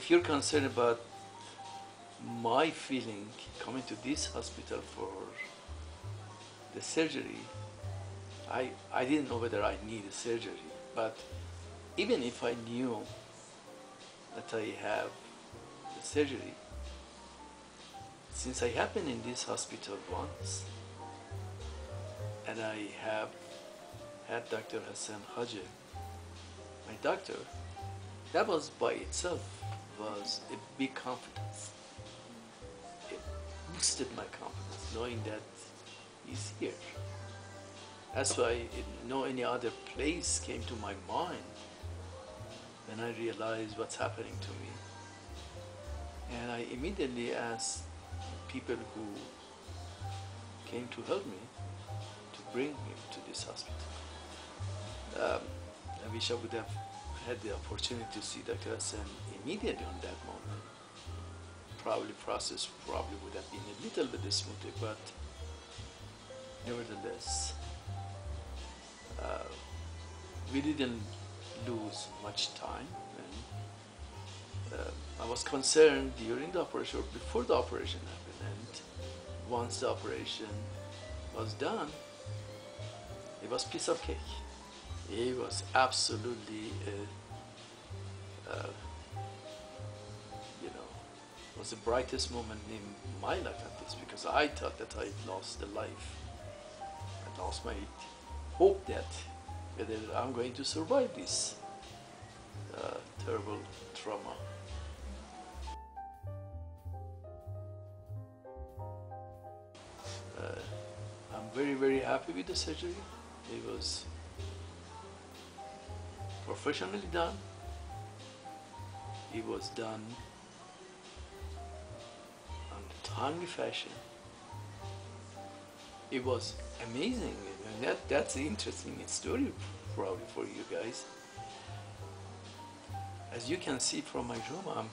if you're concerned about my feeling coming to this hospital for the surgery, I, I didn't know whether I need a surgery, but even if I knew that I have the surgery, since I have been in this hospital once, and I have had Dr. Hassan Khaja, my doctor, that was by itself was a big confidence. It boosted my confidence knowing that he's here. That's why it, no any other place came to my mind when I realized what's happening to me. And I immediately asked people who came to help me to bring him to this hospital. Um, I wish I would have had the opportunity to see Dr. Hassan immediately on that moment. Probably process probably would have been a little bit smoother, but nevertheless, uh, we didn't lose much time. And, uh, I was concerned during the operation, or before the operation happened, and once the operation was done, it was piece of cake. It was absolutely, uh, you know, was the brightest moment in my life at this because I thought that I lost the life. I lost my hope that whether I'm going to survive this uh, terrible trauma. Uh, I'm very, very happy with the surgery. It was professionally done. It was done on a timely fashion. It was amazing. And that, that's the interesting story probably for you guys. As you can see from my room, I'm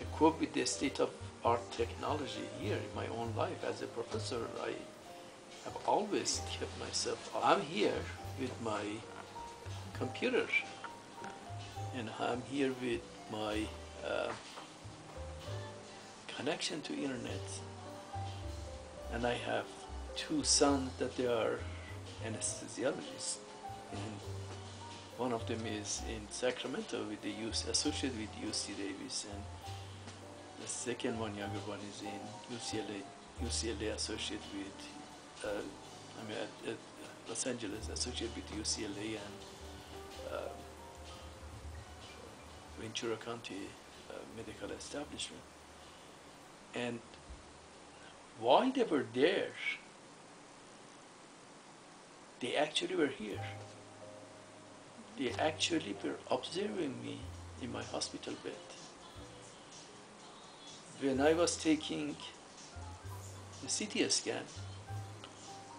equipped with the state-of-art technology here in my own life. As a professor, I have always kept myself. I'm here with my computer, and I'm here with my uh, connection to internet, and I have two sons that they are anesthesiologists, and one of them is in Sacramento with the UC, associated with UC Davis, and the second one, younger one, is in UCLA, UCLA associated with, uh, I mean, at, at Los Angeles, associated with UCLA and uh, Ventura County uh, Medical Establishment. And while they were there, they actually were here. They actually were observing me in my hospital bed. When I was taking the CT scan,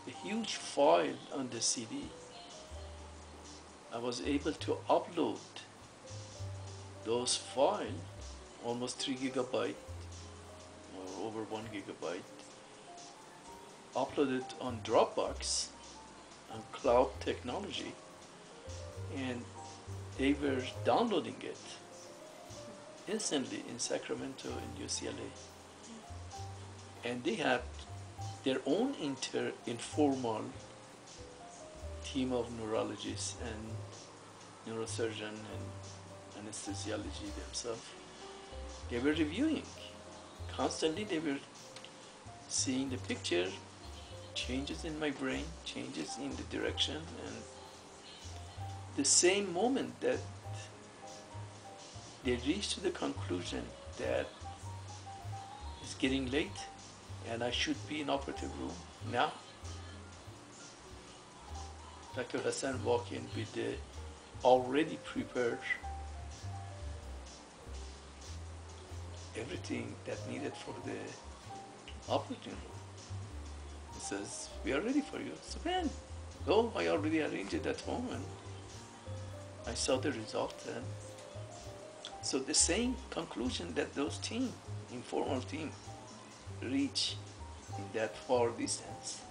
a huge file on the CD, I was able to upload those files, almost three gigabyte, or over one gigabyte, uploaded on Dropbox on cloud technology and they were downloading it instantly in Sacramento and UCLA. And they had their own inter informal team of neurologists and neurosurgeon and anesthesiology themselves. They were reviewing. Constantly they were seeing the picture, changes in my brain, changes in the direction, and the same moment that they reached the conclusion that it's getting late and I should be in operative room now. Dr. Hassan walked in with the already prepared everything that needed for the operating room. He says, we are ready for you. So man, go, I already arranged it at home and I saw the result and so the same conclusion that those team, informal team, reach in that far distance.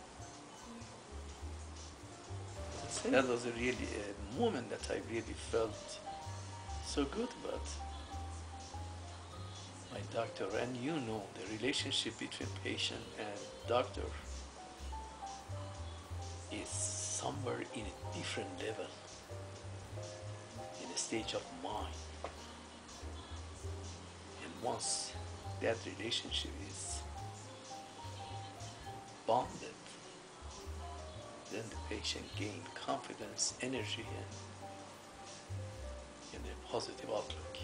That was a really a moment that I really felt so good about. my doctor, and you know the relationship between patient and doctor is somewhere in a different level, in a stage of mind. And once that relationship is bonded, then the patient gain confidence, energy, and, a positive outlook.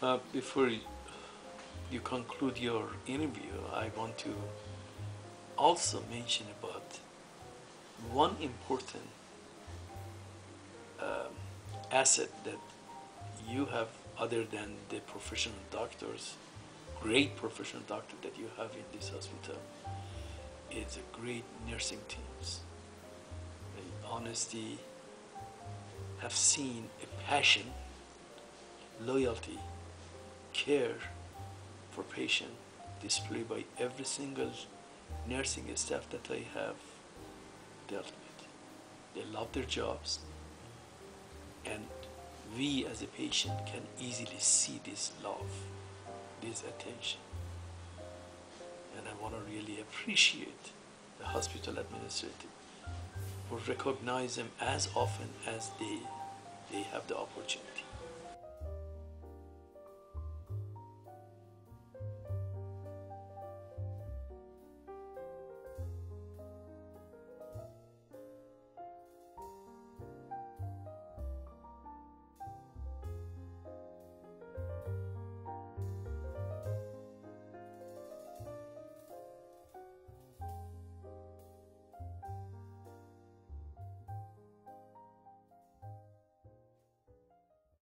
Uh, before you, you conclude your interview, I want to also mention about one important um, asset that you have other than the professional doctors, great professional doctor that you have in this hospital, It's a great nursing teams. The honesty, have seen a passion, loyalty, care for patient displayed by every single nursing staff that I have dealt with. They love their jobs and we as a patient can easily see this love, this attention. And I want to really appreciate the hospital administrative for recognize them as often as they, they have the opportunity.